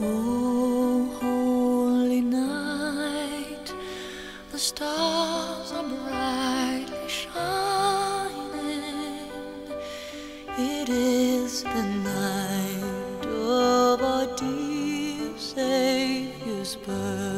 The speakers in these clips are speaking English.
Oh, holy night, the stars are brightly shining. It is the night of our dear Savior's birth.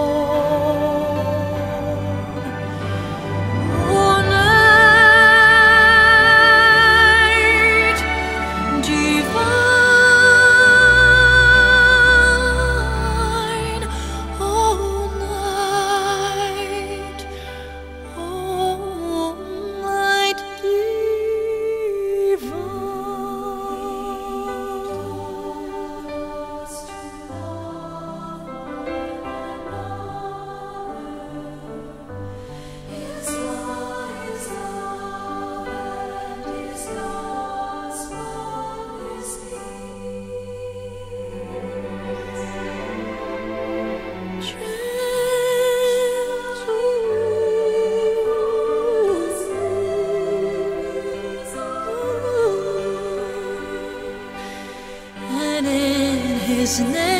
我。In